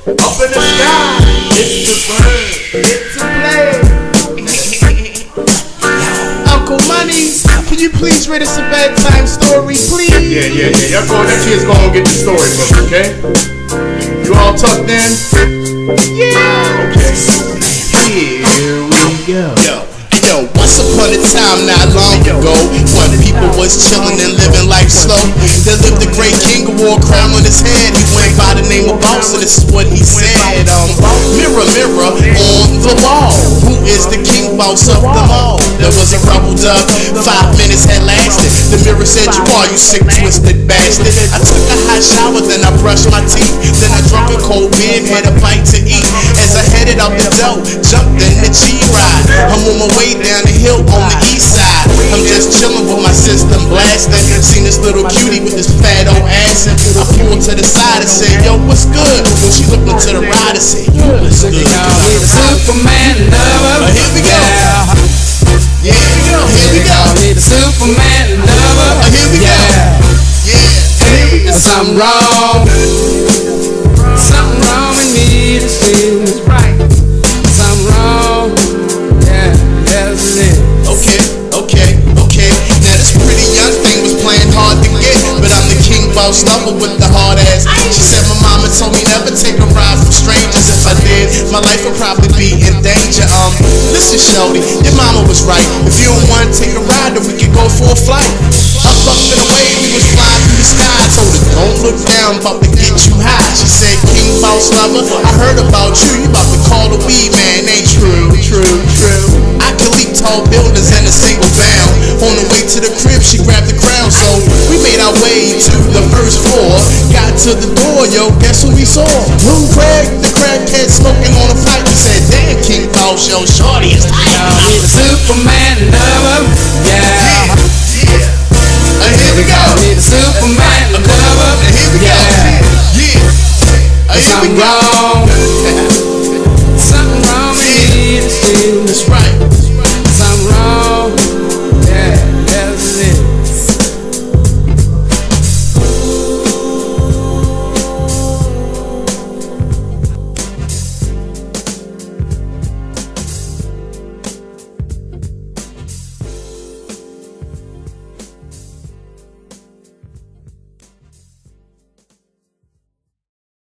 Up in the sky, it's the bird, it's a plane. Uncle Money, can you please read us a bedtime story, please? Yeah, yeah, yeah. Y'all go, that kid's gonna get the story book, okay? You all tucked in? Yeah. Okay. Here we go. Yo, yo, once upon a time not long ago, when people was chillin' and living life slow, there lived a great king wore a crown on his head. He went by the name of Boss, and this is what he said. Um, mirror, mirror on the wall, who is the king boss of them all? There was a rubble dub, five minutes had lasted. The mirror said, You are, you sick, twisted bastard. I took a hot shower, then I brushed my teeth. Then I drunk a cold beer had a bite to eat. As I headed out the door, jumped in the ride. I'm on my way down the hill on the east side. I'm just chilling with my system blasting. Seen this little cutie with this fat old ass. And I pulled to the side and said, Yo, what's good? When she looked into the ride and said, You what's good? Superman lover. Uh, here we go. Yeah, here we go. Here we go. Superman lover. Here we go. Yeah. There's something wrong. Boss lover with the hard ass. She said my mama told me never take a ride from strangers. If I did, my life would probably be in danger. Um, listen, Shorty, your mama was right. If you don't want to take a ride, then we could go for a flight. Up, up and away, we was flying through the sky. I told her, don't look down, about to get you high. She said, King boss lover, I heard about you. You about to call the weed man, ain't true, true, true. I can leap tall buildings in a single bound. On the way to the crib, she grabbed the crown. So we made our way to the door, yo, guess who we saw? Blue Craig, the crackhead smoking on a pipe. He said, damn, King Boss, yo, shorty is tight. Now we the Superman lover, yeah. Here we go. We the Superman lover, uh, here we go. Yeah, yeah. Here we go.